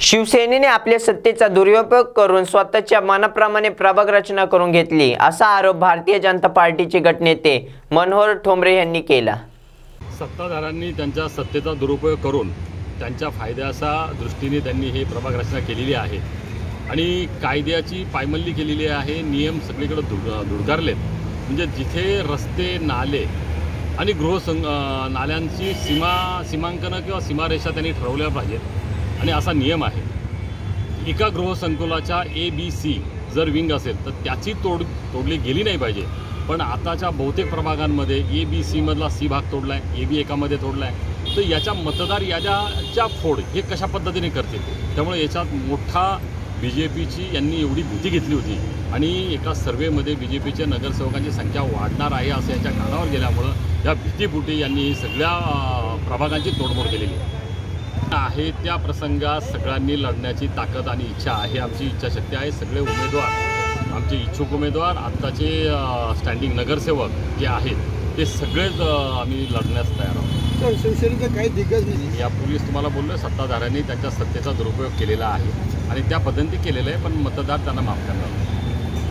शिवसेनेने आपल्या सत्तेचा दुरुपयोग करून स्वतःच्या मनाप्रमाणे प्रभाग रचना करून घेतली असा आरोप भारतीय जनता पार्टीचे गटनेते मनोहर ठोंबरे यांनी केला. सत्ताधाऱ्यांनी त्यांच्या सत्तेचा दुरुपयोग करून त्यांच्या फायद्याच्या दृष्टीने त्यांनी हे प्रभाग रचना केलेली आहे. आणि कायद्याची पायमल्ली केलेली आहे नियम सगळीकडे धुड धुडकारलेत म्हणजे जिथे रस्ते नाले आणि गृहसं नाल्यांची सीमा सीमांकनं किंवा सीमारेषा त्यांनी ठरवल्या पाहिजेत आणि असा नियम आहे. एका गृहसंकुलाच्या ए बी सी जर विंग असेल तर त्याची तोड तोडली गेली नाही पाहिजे. पण आताच्या बहुतेक प्रभागांमध्ये ए बी सीमधला सी भाग तोडला आहे ए बी एकामध्ये तोडला आहे तर याच्या मतदार याद्याच्या फोड हे कशा पद्धतीने करतील? त्यामुळे याच्यात मोठा बी जे पीची यांनी एवढी भीती घेतली होती. आणि एका सर्वेमध्ये बी जे पीच्या नगरसेवकांची संख्या वाढणार आहे असं यांच्या कानावर गेल्यामुळं या भीतीपुटी यांनी सगळ्या प्रभागांची तोडमोड केलेली आहे. आहे त्या प्रसंगात सगळ्यांनी लढण्याची ताकद आणि इच्छा आहे. आमची इच्छाशक्ती आहे. सगळे उमेदवार आमचे इच्छुक उमेदवार आत्ताचे स्टँडिंग नगरसेवक जे आहेत ते सगळेच आम्ही लढण्यास तयार आहोत. शिवसेनेचे काही दिग्गज नेते यापूर्वीच तुम्हाला बोललो सत्ताधाऱ्यांनी त्यांच्या सत्तेचा दुरुपयोग केलेला आहे आणि त्या पद्धती केलेला आहे पण मतदार त्यांना माफ करणार नाही.